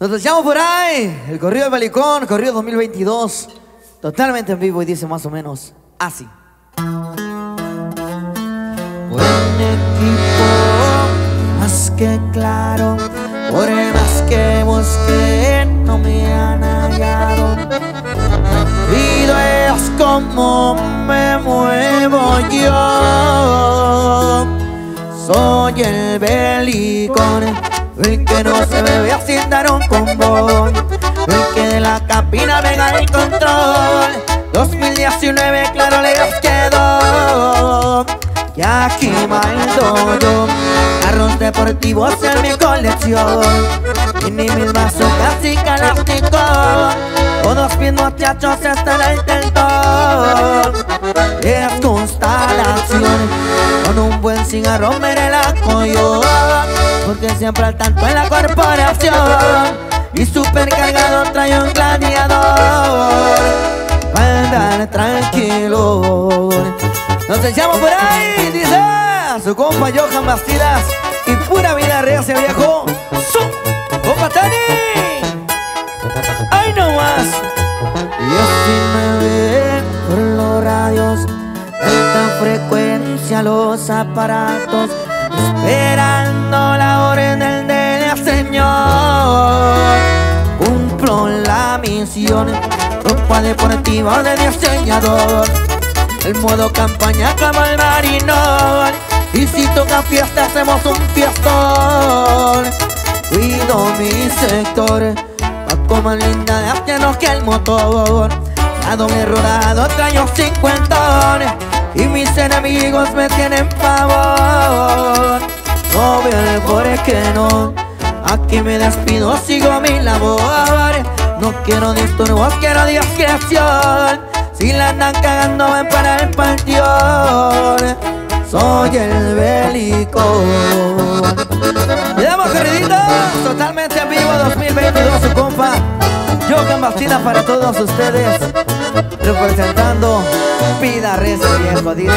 Nos echamos por ahí. El corrido del Balicón, corrido 2022. Totalmente en vivo y dice más o menos así. Buen equipo, más que claro, por más que busqué, no me han hallado. Y es como me muevo yo. Soy el belicón el que no se me ve sin dar un combo El que de la capina venga el control. 2019 claro le quedó Y aquí mando yo. Carros deportivos en mi colección. Y ni mis bazookas y calásticos Todos mis muchachos están al tentón. Es constelación Con un buen cigarro me relajo yo siempre al tanto en la corporación. Y supercargado trae un gladiador. Para andar tranquilo. Nos echamos por ahí, dice Su compa Johan Bastidas. Y pura vida recia viejo Su compa Tani. ¡Ay no más! Y así me ven por los radios Alta frecuencia los aparatos esperando misión, ropa deportiva de diseñador. El modo campaña como el marinón. Y si toca fiesta, hacemos un fiestón. Cuido mi sector, va como linda de que el motor. A doble rodado traigo cincuentón y mis enemigos me tienen pavor. No veo el por qué no, aquí me despido, sigo mi labor. No quiero disturbos, quiero discreción. Si la andan cagando, ven para el panteón. Soy el bélico. Le damos corriditos, totalmente en vivo 2022, su compa. Yo Bastida para todos ustedes representando Vida Reza Viejo, dice.